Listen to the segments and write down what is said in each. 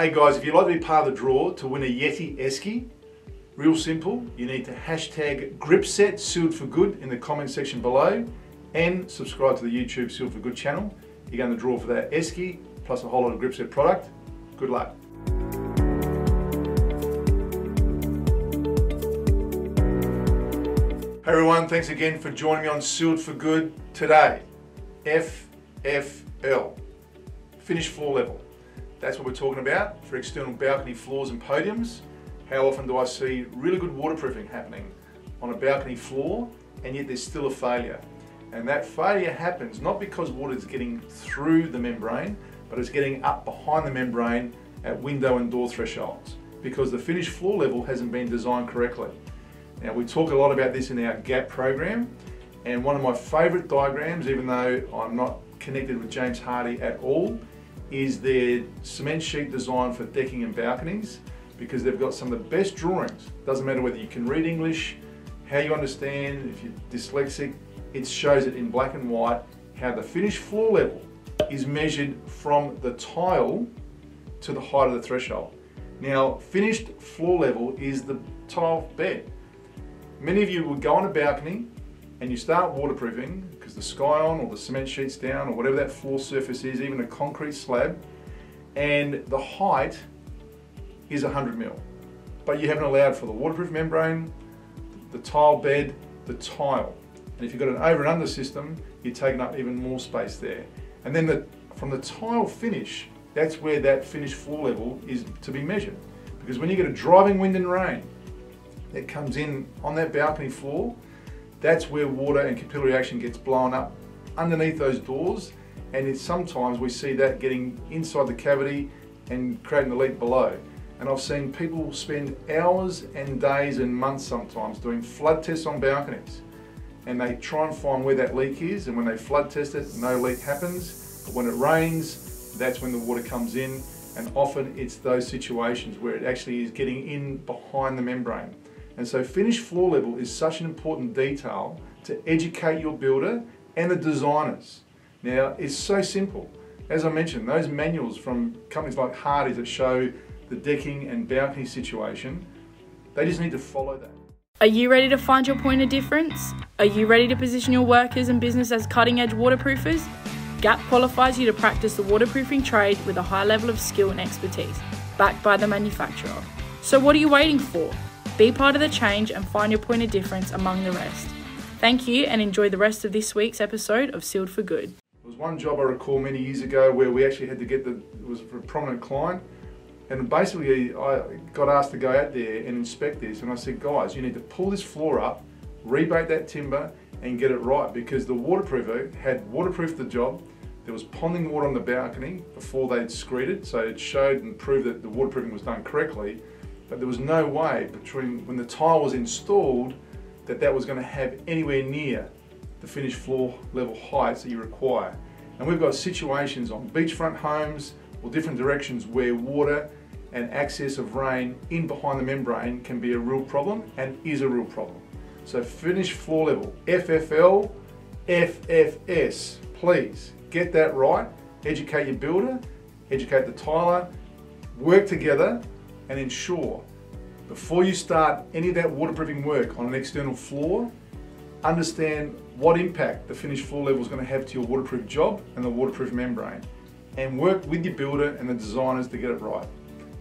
Hey guys, if you'd like to be part of the draw to win a Yeti Esky, real simple, you need to hashtag gripset sealed for good in the comment section below and subscribe to the YouTube Sealed for Good channel. You're going to draw for that Esky plus a whole lot of gripset product. Good luck. Hey everyone, thanks again for joining me on Sealed for Good today. FFL, finish floor level. That's what we're talking about for external balcony floors and podiums. How often do I see really good waterproofing happening on a balcony floor and yet there's still a failure? And that failure happens not because water is getting through the membrane, but it's getting up behind the membrane at window and door thresholds because the finished floor level hasn't been designed correctly. Now we talk a lot about this in our GAPP program and one of my favourite diagrams, even though I'm not connected with James Hardie at all, is their cement sheet design for decking and balconies because they've got some of the best drawings. Doesn't matter whether you can read English, how you understand, if you're dyslexic, it shows it in black and white how the finished floor level is measured from the tile to the height of the threshold. Now, finished floor level is the tile bed. Many of you will go on a balcony and you start waterproofing because the Scyon or the cement sheet's down or whatever that floor surface is, even a concrete slab, and the height is 100 mil. But you haven't allowed for the waterproof membrane, the tile bed, the tile. And if you've got an over and under system, you're taking up even more space there. And then the, from the tile finish, that's where that finished floor level is to be measured. Because when you get a driving wind and rain, that comes in on that balcony floor, that's where water and capillary action gets blown up underneath those doors and sometimes we see that getting inside the cavity and creating the leak below. And I've seen people spend hours and days and months sometimes doing flood tests on balconies. And they try and find where that leak is, and when they flood test it, no leak happens. But when it rains, that's when the water comes in. And often it's those situations where it actually is getting in behind the membrane. And so finished floor level is such an important detail to educate your builder and the designers. Now, it's so simple. As I mentioned, those manuals from companies like Hardie that show the decking and balcony situation, they just need to follow that. Are you ready to find your point of difference? Are you ready to position your workers and business as cutting edge waterproofers? GAPP qualifies you to practice the waterproofing trade with a high level of skill and expertise, backed by the manufacturer. So, what are you waiting for? Be part of the change and find your point of difference among the rest. Thank you and enjoy the rest of this week's episode of Sealed for Good. There was one job I recall many years ago where we actually had to get the, it was for a prominent client, and basically I got asked to go out there and inspect this, and I said, guys, you need to pull this floor up, rebate that timber, and get it right because the waterproofer had waterproofed the job. There was ponding water on the balcony before they'd screeded, so it showed and proved that the waterproofing was done correctly but there was no way between when the tile was installed that that was going to have anywhere near the finished floor level heights that you require. And we've got situations on beachfront homes or different directions where water and access of rain in behind the membrane can be a real problem and is a real problem. So finished floor level, FFL, FFS, please get that right. Educate your builder, educate the tiler, work together and ensure before you start any of that waterproofing work on an external floor, understand what impact the finished floor level is going to have to your waterproof job and the waterproof membrane and work with your builder and the designers to get it right.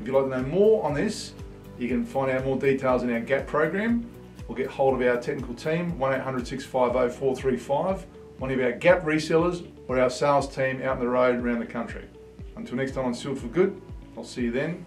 If you'd like to know more on this, you can find out more details in our GAPP program or get hold of our technical team, 1-800-650-435, one of our GAPP resellers or our sales team out on the road around the country. Until next time on Sealed for Good, I'll see you then